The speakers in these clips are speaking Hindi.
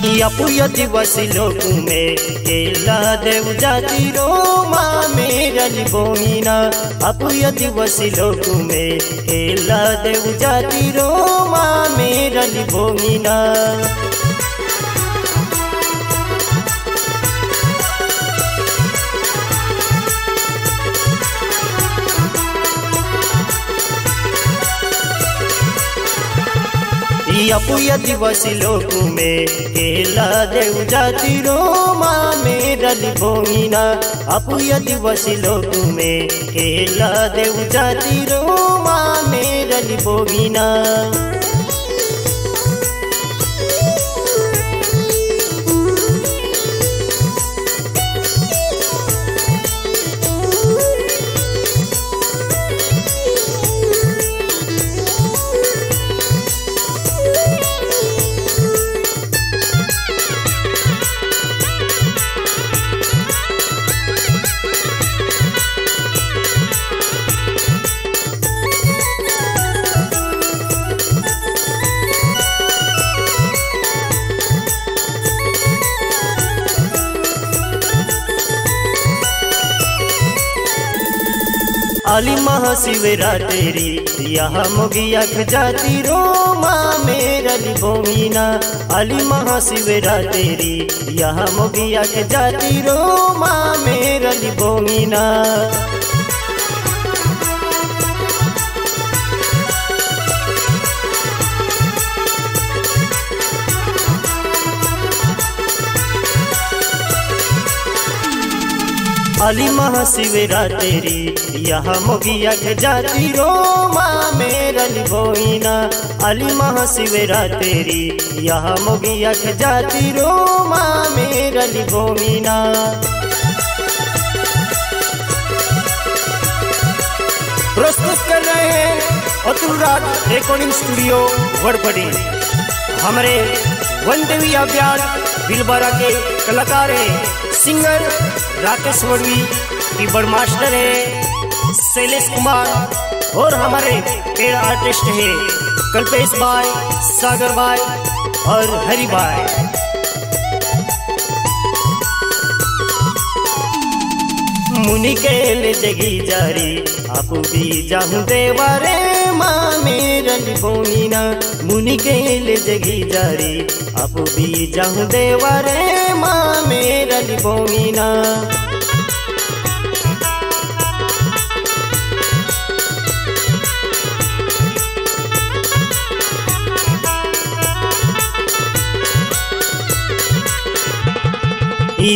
अपुय दिवस लोक में। केला देव जाति रोमा मेरल बोहिना अपुय दिवस लोक में। केला देव जाति रोमा मेरल बोहिना अपुय दिवस लोक में। केला देव जाति रोमा मेरल बोहिना अपुय दिवस लोक में। केला देव जाति रोमा मेरल बोहिना महाशिवरा तेरी, यह मुगिया जाति रोमा मेरल आली अली महाशिवरात्रि यह मुगिया जाति रोमा मेरल बोमिना अली महाशिवरात्रि यह मोगिया जाति रोमा मेरल बोइना अली महाशिवरात्रि यह मोगिया जाति रोमा मेरल बोइना प्रस्तुत कर रहे हैं अतुल राज रिकॉर्डिंग स्टूडियो वड़पड़ी हमारे वन देवी अभियान बिलबारा के कलाकार है। Singer Rakesh Vadvi keyboard master है। शैलेश कुमार और हमारे पेड़ आर्टिस्ट है। कल्पेश भाई, सागर भाई और हरि भाई। मुनि के ले जगी जारी, आप भी जाहूँ देवारे माँ मेरल बोमिना मुनि के जगी जारी। आप भी जाहूँ देवारे माँ मेरल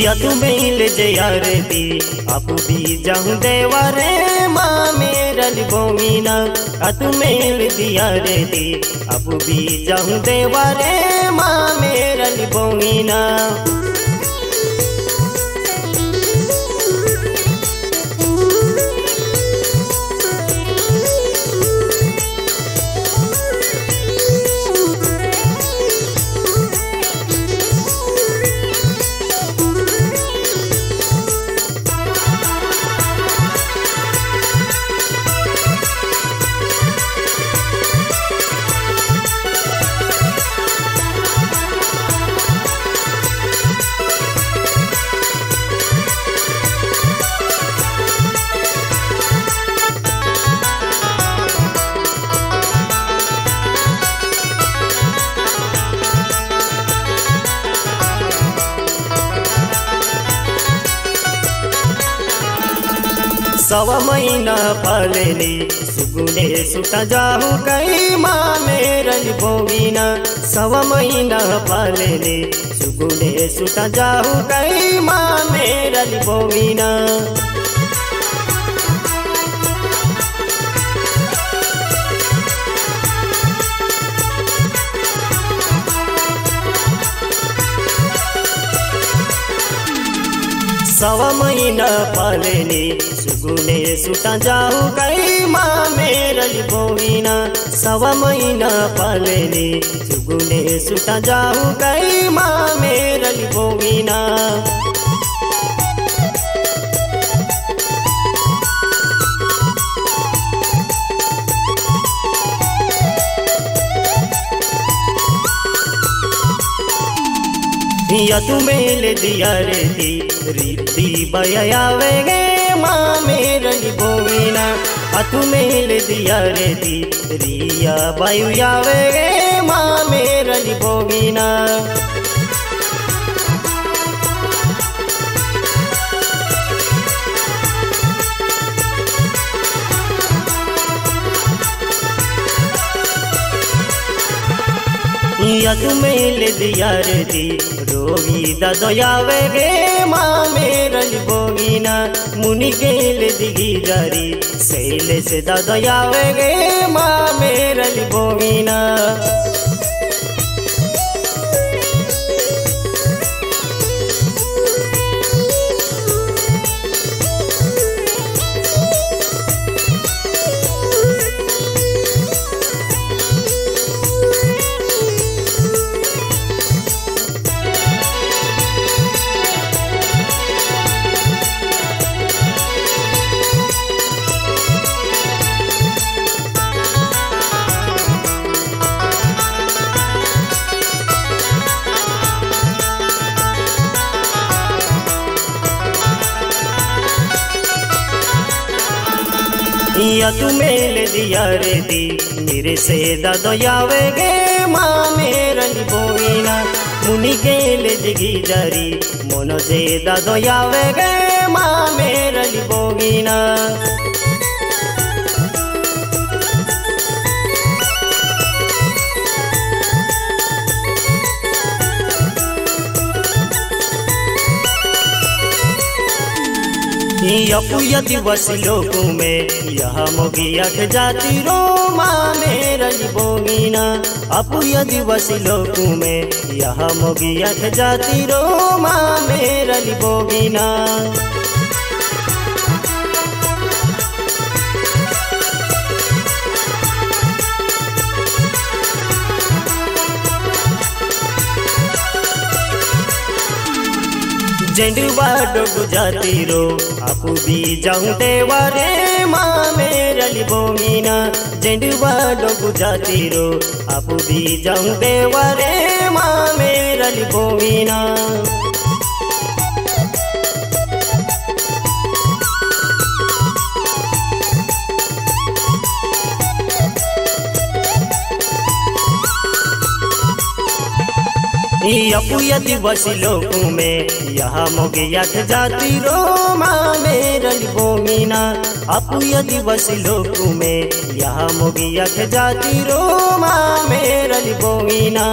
बोमिना तू मिल ले जयार दी। आप भी जाऊँ देवरे, माँ मेरल आ तू मिल दिया रे दी। आप भी जाऊँ देवरे, माँ मेरल बोमिना सव महीना पालेली। सुगुने सुता जाहू कई माँ मेरल बोगिना सव महीना पालेली। सुगुने सुता जाहू कई माँ मेरल बोगिना सव महीना पालनी, सुगुने सुता जाऊ कई माँ मेरल बोहिना। सवा महीना पालनी, सुगुने सुता जाऊ कई या तू मेले दिया रे दी। रीति बयावेगे, माँ मेरली बोविना अतु मेले दिया रे दी। रिया बायु यावेगे, माँ मेरली बोविना यदु मेले दिया रे दी। रोगी दयावे गे माँ मेरल बोगीना। मुनि गेले दिगी जारी। सैले से दयावे गे माँ मेरल बोगिना। या तू मेले दिया रे दी। तेरे से दयावे गे माँ मेरली बोविना मुनि ले जिगी जारी, मन से दयावे गे माँ मेरली अपुया दिवस लोगों में, यह मोगिया के जाति रो माँ मेरली बोगिना। अपुया दिवस लोगों में, यह मोगिया के जाति रो माँ मेरली बोगिना। झंडुआ डोगु जाती रो। आपू भी जाऊँ देवा रे माँ मेरली बोमिना। झंडुआ डोगु जाती रो। आपू भी जाऊँ देवा रे माँ मेरली बोमिना। अपुया दिवस लोगों में यहाँ मोगिया जाती रो मेरल बोमिना यदि दिवस लोगों में यह मोगिया जाती रो माँ मेरली बोमिना